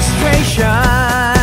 frustration.